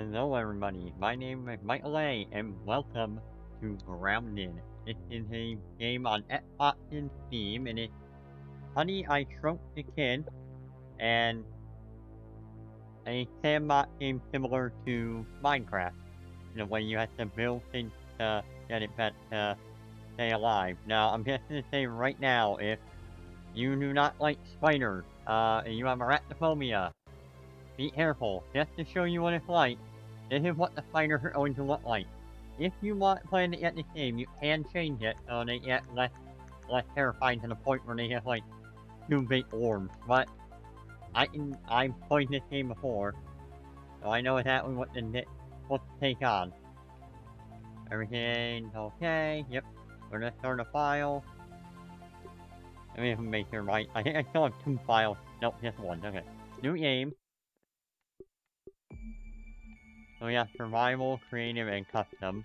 Hello everybody, my name is Michael A and welcome to Grounded. This is a game on Xbox and Steam and it's Honey I Shrunk the Kid and a sandbox game similar to Minecraft. In a way you have to build things to get it back to stay alive. Now I'm just gonna say right now if you do not like spiders, uh, and you have arachnophobia, be careful, just to show you what it's like. This is what the fighters are going to look like. If you want to play the get game, you can change it so they get less less terrifying to the point where they have like two big orbs. But I can I've played this game before, so I know exactly what the what to take on. Everything's okay. Yep. We're gonna start a file. Let me make sure right. I think I still have two files. Nope, just one. Okay. New game. So we have survival, creative, and custom.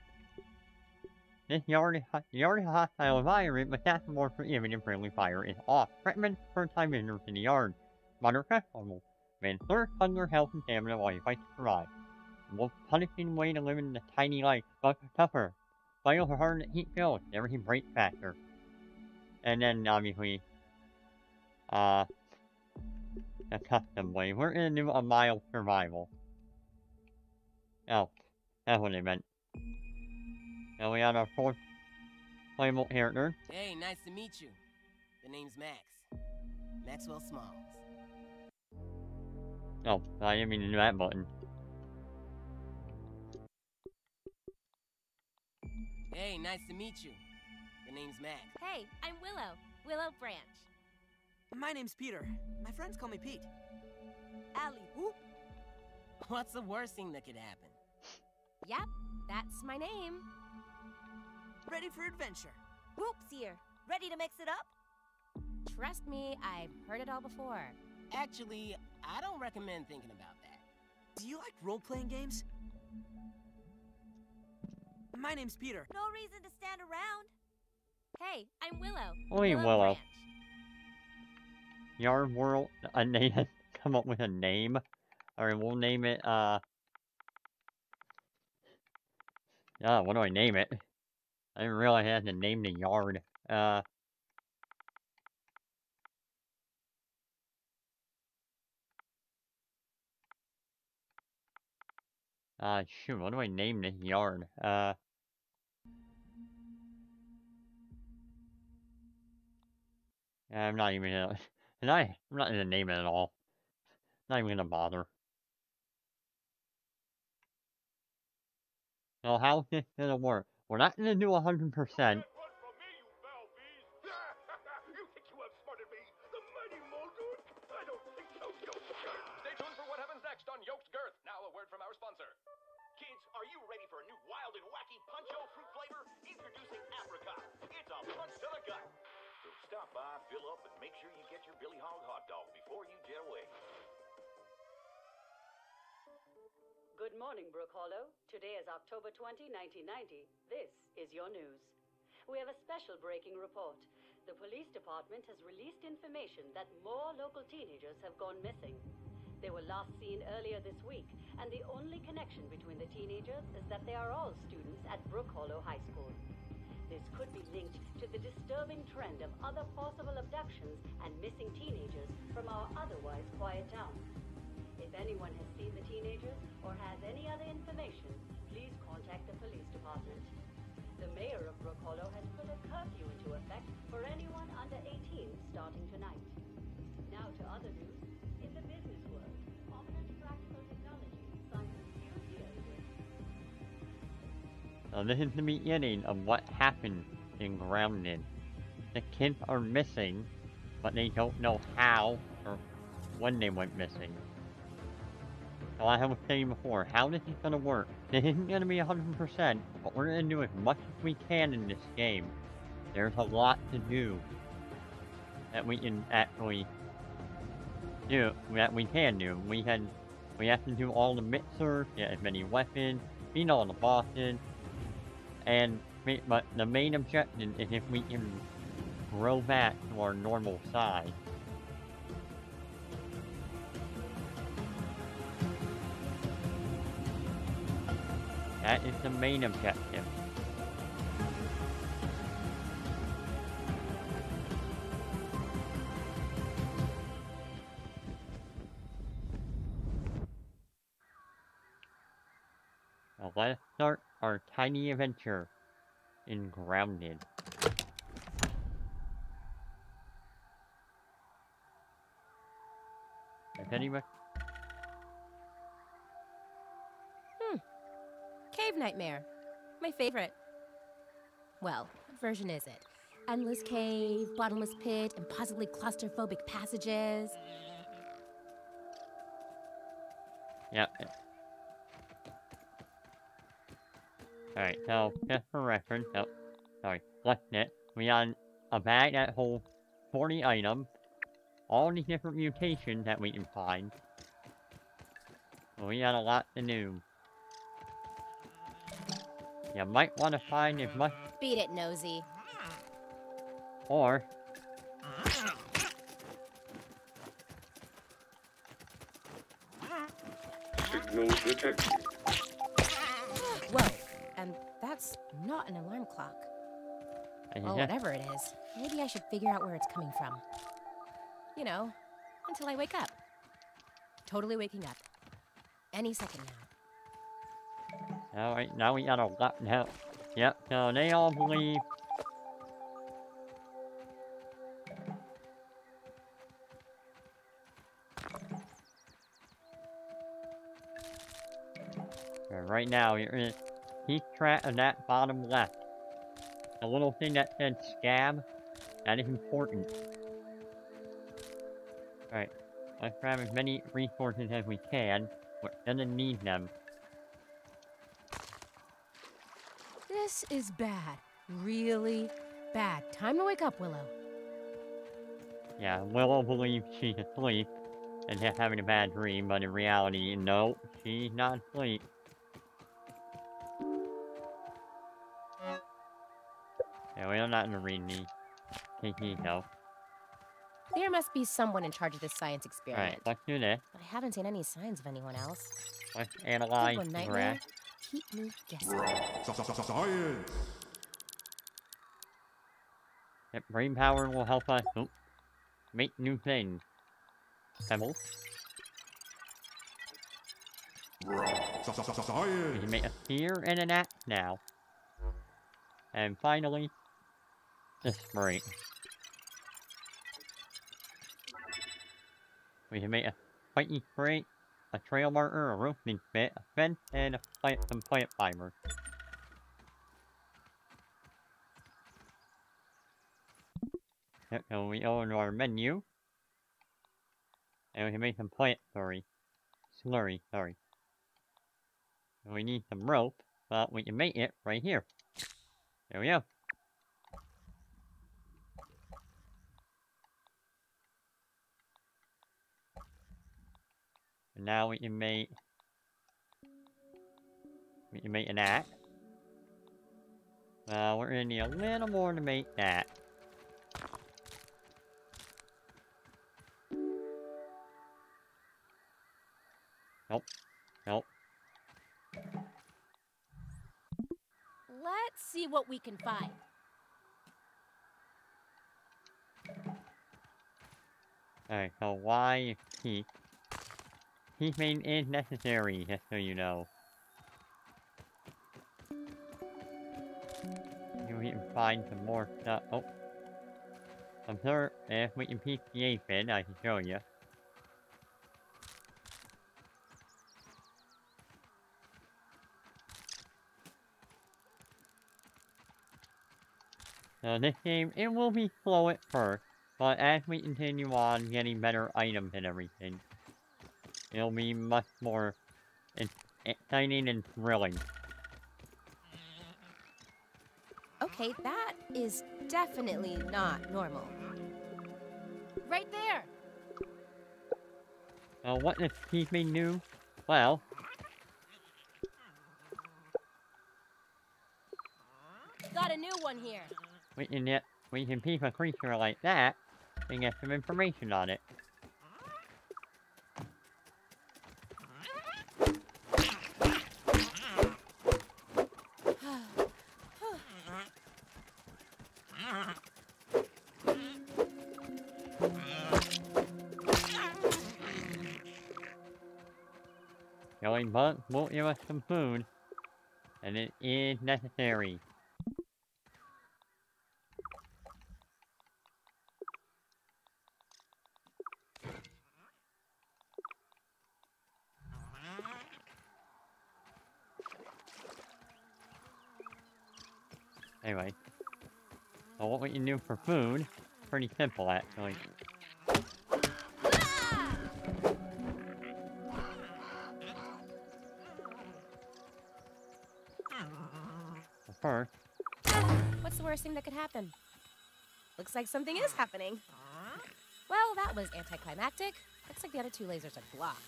This yard, yard hostile environment, but that's more forgiving and friendly fire is off. Recommend first time visitors in the yard. Moderate stress level. Man, thirst, hunger, health, and stamina while you fight to survive. The most punishing way to live in the tiny life, but tougher. Vitals are harder to heat filled, everything breaks faster. And then obviously, uh, a custom way. We're gonna do a mild survival. Oh, that's what they meant. Now we have our fourth playable character. Hey, nice to meet you. The name's Max. Maxwell Smalls. Oh, I didn't mean to do that button. Hey, nice to meet you. The name's Max. Hey, I'm Willow. Willow Branch. My name's Peter. My friends call me Pete. Allie Whoop. What's the worst thing that could happen? Yep, that's my name. Ready for adventure. Whoops here. Ready to mix it up? Trust me, I've heard it all before. Actually, I don't recommend thinking about that. Do you like role-playing games? My name's Peter. No reason to stand around. Hey, I'm Willow. Oi, Willow. Branch. Yard World, a name has come up with a name. Alright, we'll name it, uh... Ah, what do I name it? I didn't realize I had to name the yard. Uh... Uh, shoot, what do I name this yard? Uh... I'm not even gonna... I, I'm not gonna name it at all. Not even gonna bother. So how's this gonna work? We're not gonna do 100%. Run from me, you foul beast! you think you outsmarted me? The mighty Muldoon? I don't think so, Yokes Girth. Stay tuned for what happens next on Yoked Girth. Now a word from our sponsor. Kids, are you ready for a new wild and wacky puncho fruit flavor? Introducing Apricot. It's a punch to the gut. So stop by, fill up, and make sure you get your Billy Hog hot dog before you jet away. Good morning, Brookhollow. Today is October 20, 1990. This is your news. We have a special breaking report. The police department has released information that more local teenagers have gone missing. They were last seen earlier this week, and the only connection between the teenagers is that they are all students at Brookhollow High School. This could be linked to the disturbing trend of other possible abductions and missing teenagers from our otherwise quiet town. If anyone has seen the teenagers or has any other information, please contact the police department. The mayor of Brookhollow has put a curfew into effect for anyone under 18 starting tonight. Now to other news. In the business world, Ominent Practical Technology So this is the beginning of what happened in Grounded. The kids are missing, but they don't know how or when they went missing. I was saying before, how this is gonna work? This isn't gonna be 100%, but we're gonna do as much as we can in this game. There's a lot to do that we can actually do, that we can do. We can, we have to do all the mixers, get as many weapons, beat all the bosses, and but the main objective is if we can grow back to our normal size. That is the main objective. Let us start our tiny adventure in Grounded. Anyone? Nightmare. My favorite. Well, what version is it? Endless cave, bottomless pit, impossibly claustrophobic passages. Yep. Alright, so just for reference, oh, sorry, left it. We got a bag that holds 40 items, all these different mutations that we can find. We got a lot to do. You might want to find as much, Beat it, Nosy. or Signal detected. Whoa, and that's not an alarm clock. Uh, well, whatever it is, maybe I should figure out where it's coming from. You know, until I wake up. Totally waking up. Any second now. Alright, now we got a lot now. Yep, so they all believe right now, you're in that bottom left. The little thing that said scab, that is important. Alright, let's grab as many resources as we can. We're gonna need them. This is bad. Really bad. Time to wake up, Willow. Yeah, Willow believes she's asleep and just having a bad dream, but in reality, no, she's not asleep. Yeah, we're not gonna read. Take these though. There must be someone in charge of this science experiment. Alright, let's do this. But I haven't seen any signs of anyone else. Let's analyze the. Keep me guessing. Science. Yep, brain power will help us oh, make new things. Pebbles. We can make a spear and an axe now. And finally, the spring. We can make a fighting spray, a trail marker, a roasting spit, a fence, and a plant, some plant fiber. Yep, we own our menu. And we can make some plant slurry. Slurry, sorry. And we need some rope, but we can make it right here. There we go. And now we can make we can make an axe. Well, we're gonna need a little more to make that. Nope. Nope. Let's see what we can find. Alright, so why peak? Peak main is necessary, just so you know. We can find some more stuff. Oh. I'm sure if we can the aphid, I can show you. So this game, it will be slow at first, but as we continue on getting better items and everything, it'll be much more ex- exciting and thrilling. Okay, that is definitely not normal. Right there! Uh, what does keep me new? Well, Got a new one here. we can get, we can peep a creature like that and get some information on it. Will give us some food, and it is necessary. Anyway, so what we can do for food, pretty simple actually. First, What's the worst thing that could happen? Looks like something is happening. Well, that was anticlimactic. Looks like the other two lasers are blocked.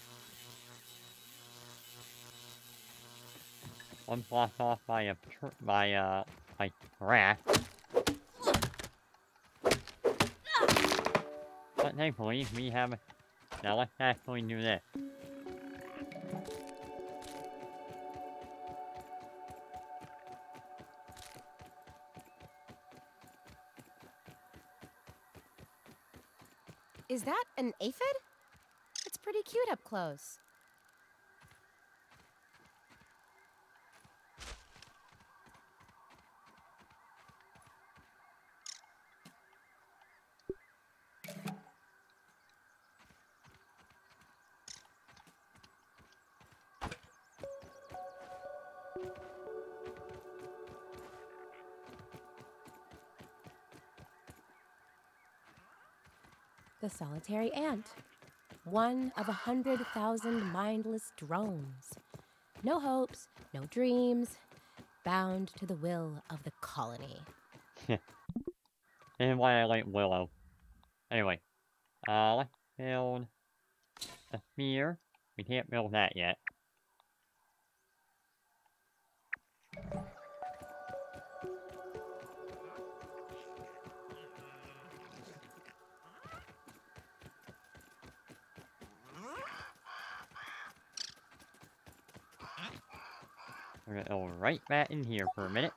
one blocked off by a by uh by grass. But thankfully we have now let's actually do this. An aphid? It's pretty cute up close. The solitary ant. One of a hundred thousand mindless drones. No hopes, no dreams, bound to the will of the colony. And why I like Willow. Anyway, uh, let's build a sphere. We can't build that yet. Right back in here for a minute.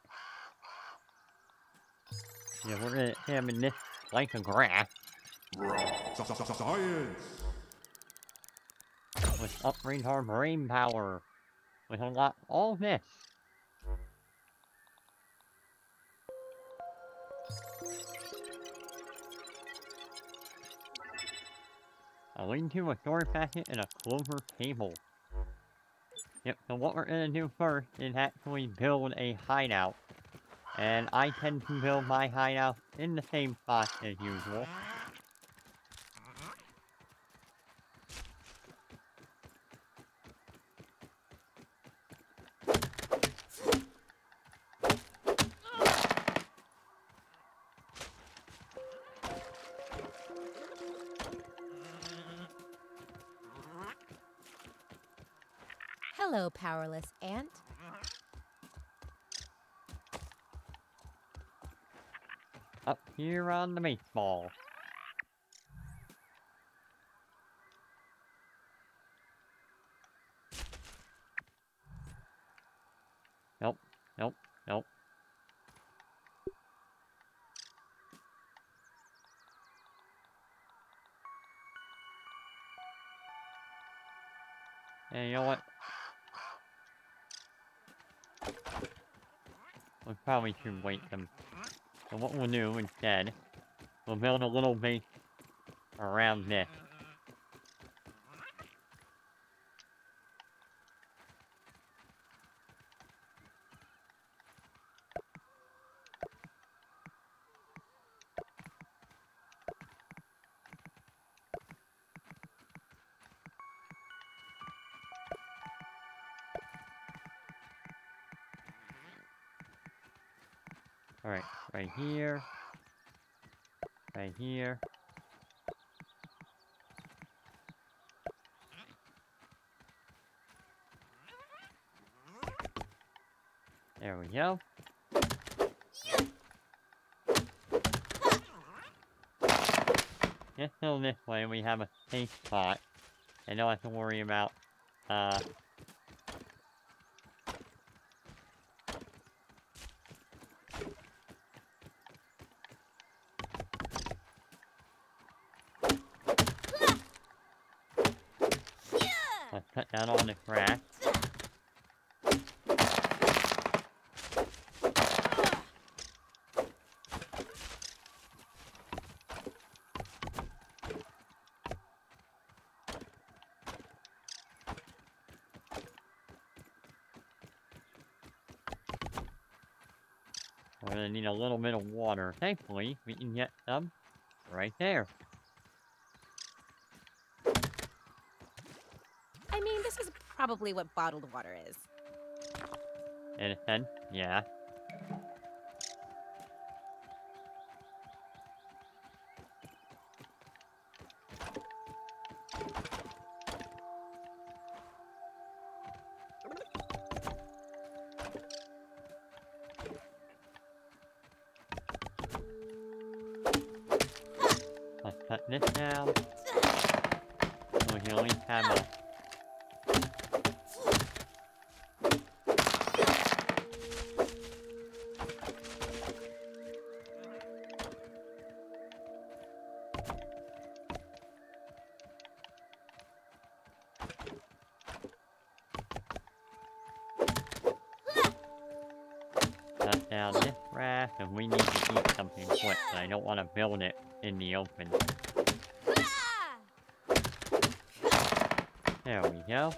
Yeah, we're gonna examine this like a graph. Science. Let's upgrade our brain power. Let's unlock all this. A lean to a sword packet and a clover table. Yep, so what we're gonna do first is actually build a hideout. And I tend to build my hideout in the same spot as usual. On the baseball. Nope, nope, nope. And you know what? We probably should wait them. So what we'll do instead, we'll build a little base around this. Here. There we go. Just this way, we have a safe spot. And don't have to worry about, uh, That on the grass. We're gonna need a little bit of water. Thankfully, we can get them right there. I mean, this is probably what bottled water is. And, a sense, yeah. Build it in the open. Ah! There we go.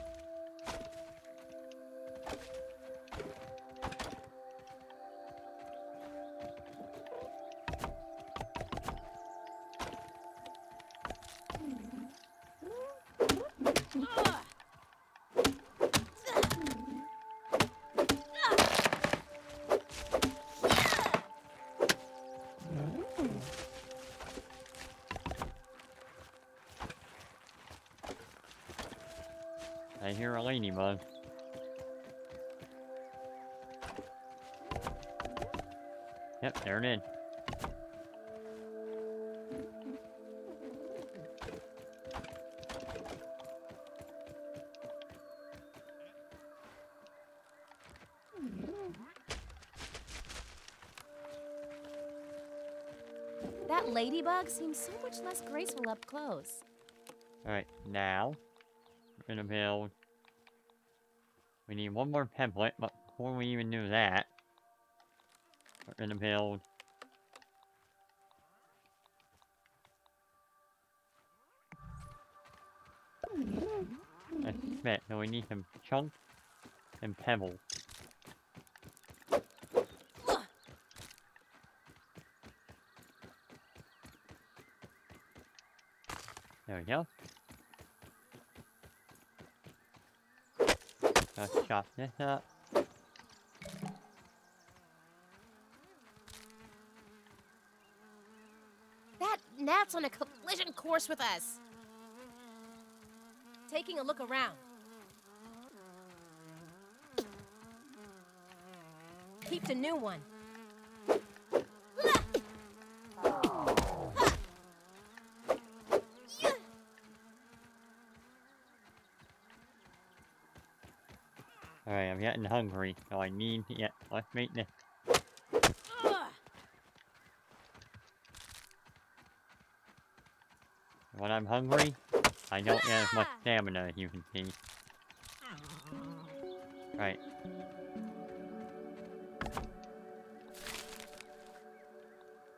I hear a ladybug. Yep, there it is. That ladybug seems so much less graceful up close. Alright, now we're gonna build. We need one more template, but before we even do that, we're gonna build. A spit, so we need some chunks and pebbles. There we go. Let's. That gnat's on a collision course with us. Taking a look around. Peeped a new one. Alright, I'm getting hungry, so I need to get. Let's make this. When I'm hungry, I don't get as much stamina as you can see. Right.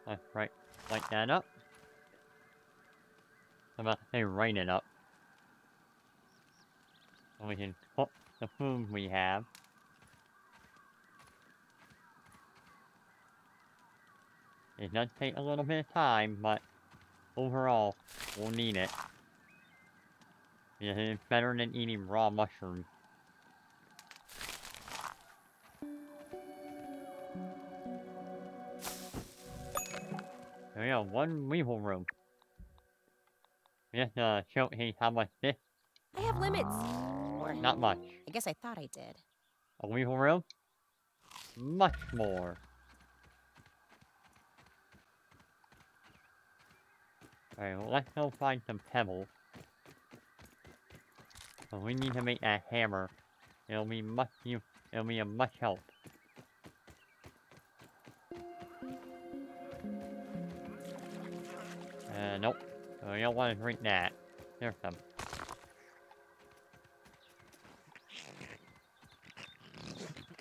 Let's right, light that up. I'm about to say rain it up. And we can cook the food we have. It does take a little bit of time, but overall, we'll need it. Yeah, it's better than eating raw mushrooms. There we go, one weevil room. Just uh, showcase how much this, I have limits. Or not much. I guess I thought I did. A weevil room? Much more. Alright, let's go find some pebbles. But we need to make that hammer. It'll be much it'll be a much help. Uh, nope. So we don't want to drink that. There's some.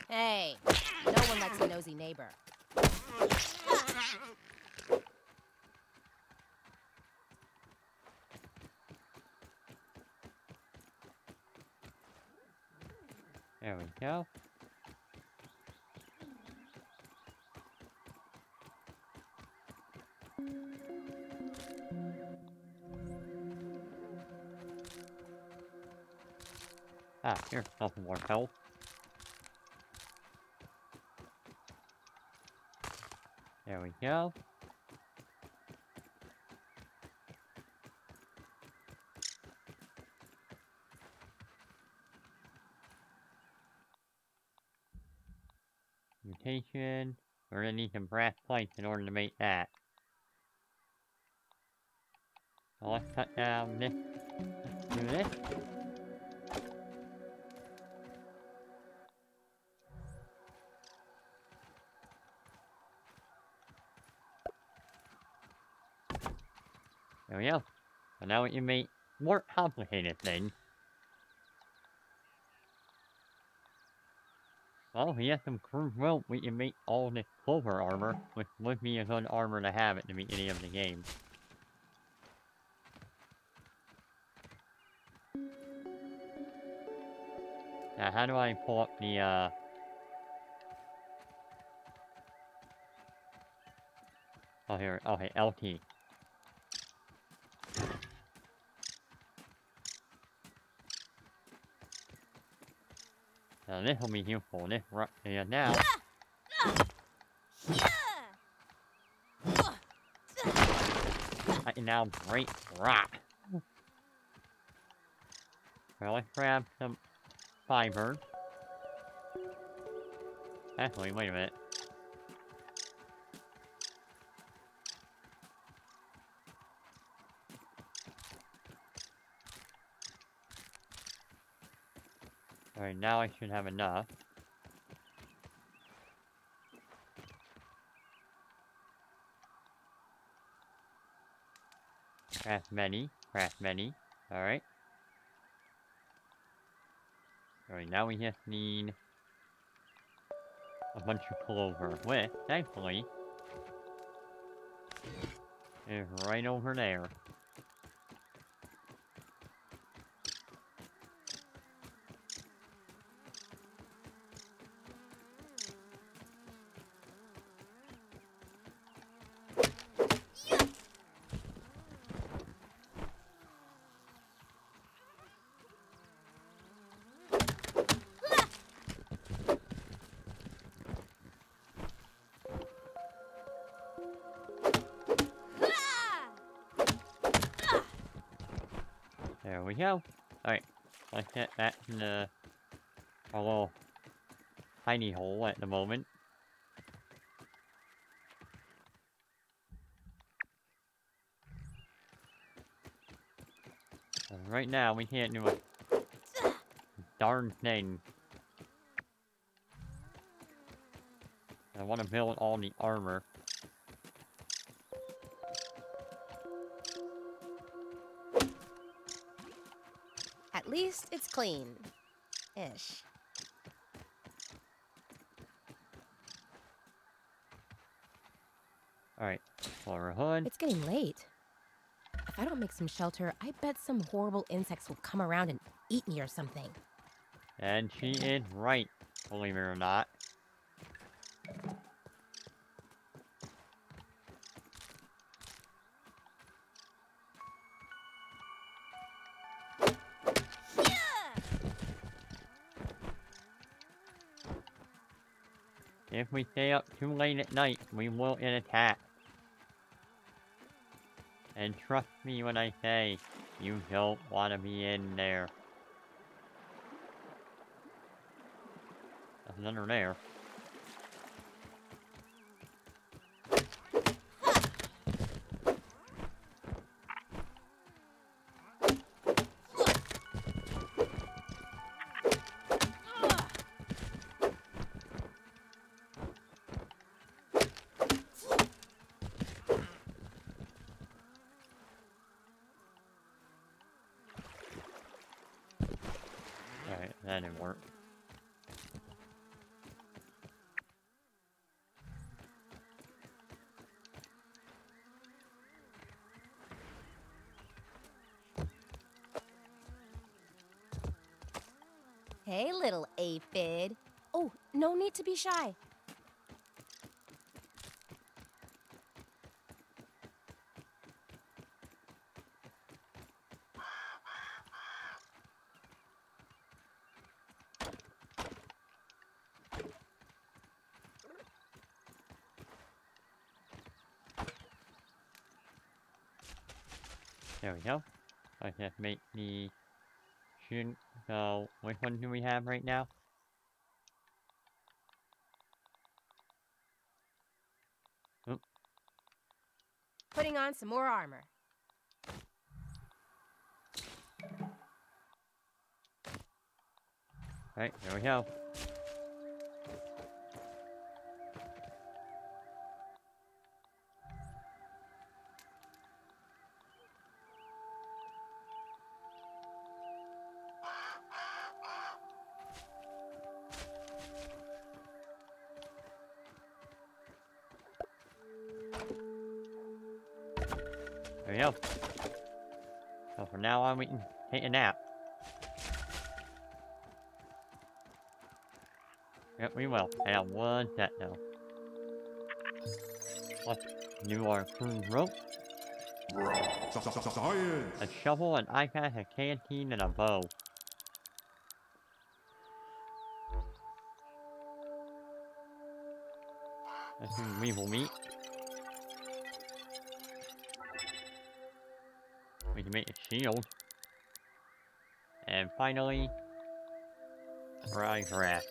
Hey, no one likes a nosy neighbor. Go. Ah, here's nothing more health. There we go. We're gonna need some brass plates in order to make that. So let's cut down this. Let's do this. There we go. So now we can make more complicated things. Well, we have some crude rope, we can make all this clover armor, which would be a good armor to have at the beginning of the game. Now, how do I pull up the, uh... Oh, here, okay, LT. Now this will be useful, this right here now. I can now break rock. Well, let's grab some fiber. Actually, wait a minute. Alright, now I should have enough. Craft many, craft many. Alright. Alright, now we just need a bunch of clover, which, thankfully, is right over. There in the a little tiny hole at the moment. And right now, we can't do a darn thing. I want to build all the armor. At least it's clean. Ish. Alright, for a hood. It's getting late. If I don't make some shelter, I bet some horrible insects will come around and eat me or something. And she is right, believe it or not. Stay up too late at night, we will get attacked. And trust me when I say, you don't want to be in there. There's another there. That didn't work. Hey, little aphid. Oh, no need to be shy. There we go. I just make the shoot. So, which one do we have right now? Putting on some more armor. Right, there we go. We can take a nap. Yep, we will. I have one set now. Let's do rope, a shovel, an iPad, a canteen, and a bow. We will meet. We can make a shield. And finally, dry grass.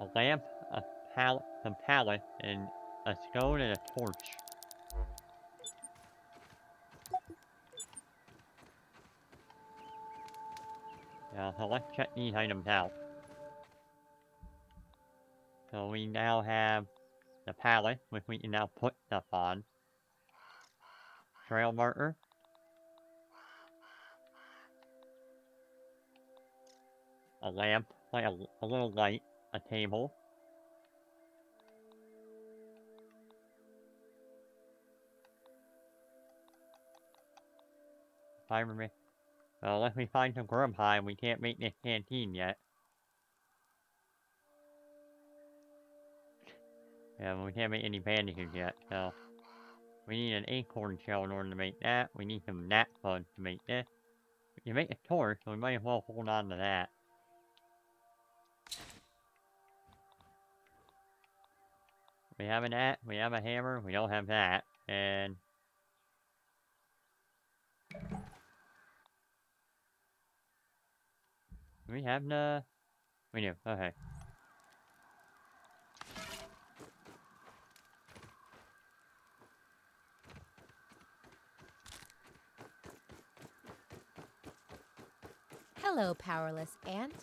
A lamp, a pallet, some pallet, and a stone and a torch. Now, so let's check these items out. So we now have the pallet, which we can now put stuff on. Trail marker. A lamp, like a, a little light, a table. If remember. Well, unless we find some grub hide, we can't make this canteen yet. Yeah, we can't make any bandages yet, so... We need an acorn shell in order to make that. We need some gnat bugs to make this. We can make a torch, so we might as well hold on to that. We have a gnat, we have a hammer, we don't have that, and... We have no. We do, okay. Hello, powerless ant.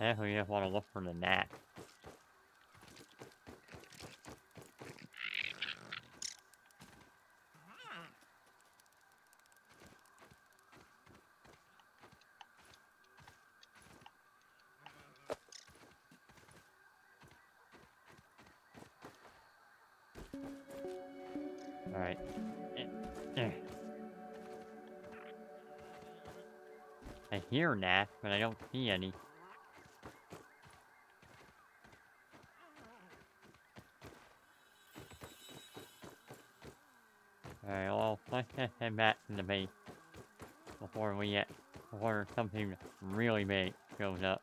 We just want to look for the gnat. Alright. Eh, eh. I hear gnats, but I don't see any. Alright, well, let's just head back to base before we get, before something really big shows up.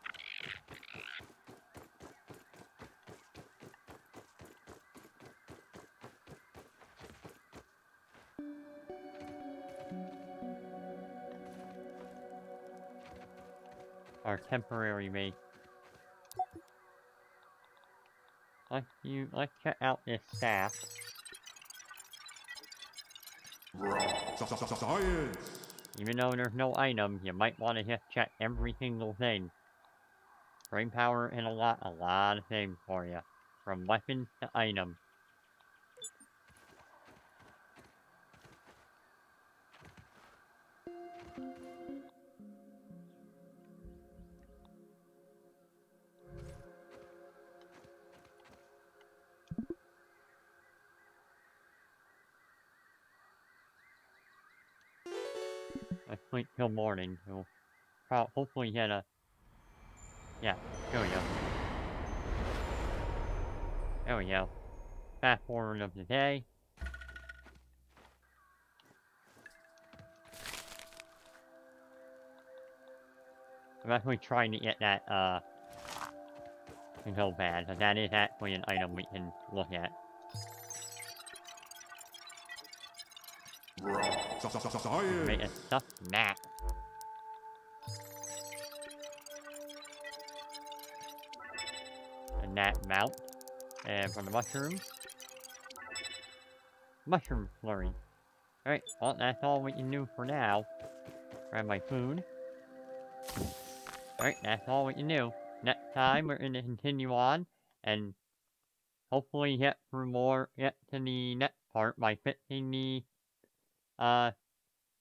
Our temporary base. Let's you let's check out this staff. Science. Even though there's no item, you might want to just check every single thing. Brain power and a lot, a lot of things for you. From weapons to items. I till morning, so pro- hopefully get a yeah, there we go. There we go. Fast forward of the day. I'm actually trying to get that, uh, go bad, but that is actually an item we can look at. Make a Science. stuffed gnat. A gnat mount. And from the mushroom. Mushroom flurry. Alright, well that's all we can do for now. Grab my food. Alright, that's all we can do. Next time we're gonna continue on and hopefully get through more get to the next part by fixing the uh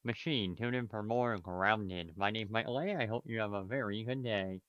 machine. Tune in for more grounded. My name's Michael I hope you have a very good day.